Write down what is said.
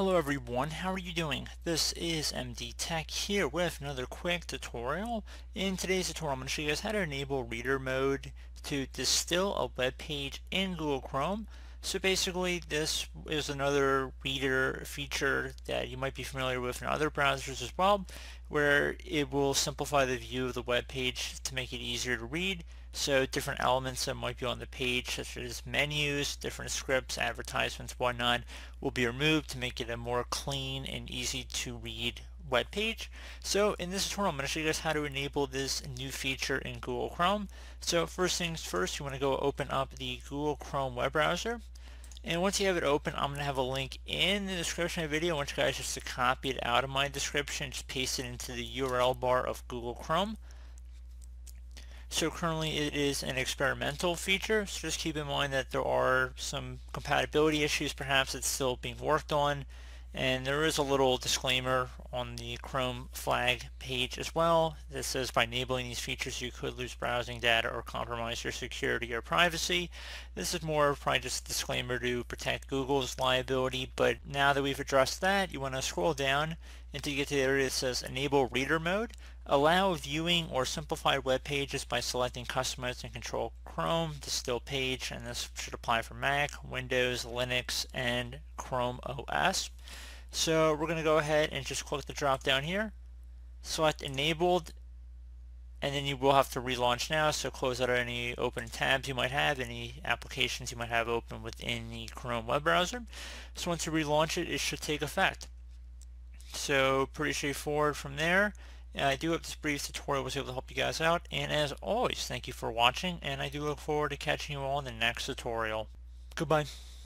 Hello everyone, how are you doing? This is MD Tech here with another quick tutorial. In today's tutorial I'm going to show you guys how to enable reader mode to distill a web page in Google Chrome. So basically this is another reader feature that you might be familiar with in other browsers as well where it will simplify the view of the web page to make it easier to read. So different elements that might be on the page such as menus, different scripts, advertisements, whatnot will be removed to make it a more clean and easy to read web page. So in this tutorial I'm going to show you guys how to enable this new feature in Google Chrome. So first things first you want to go open up the Google Chrome web browser and once you have it open, I'm going to have a link in the description of the video. I want you guys just to copy it out of my description, just paste it into the URL bar of Google Chrome. So currently it is an experimental feature, so just keep in mind that there are some compatibility issues perhaps it's still being worked on. And there is a little disclaimer on the Chrome flag page as well that says by enabling these features you could lose browsing data or compromise your security or privacy. This is more probably just a disclaimer to protect Google's liability, but now that we've addressed that, you want to scroll down until you get to the area that says Enable Reader Mode. Allow viewing or simplified web pages by selecting Customize and Control Chrome, Distill Page, and this should apply for Mac, Windows, Linux, and Chrome OS. So we're going to go ahead and just click the drop down here, select enabled, and then you will have to relaunch now. So close out any open tabs you might have, any applications you might have open within the Chrome web browser. So once you relaunch it, it should take effect. So pretty straightforward from there. I do hope this brief tutorial was able to help you guys out. And as always, thank you for watching, and I do look forward to catching you all in the next tutorial. Goodbye.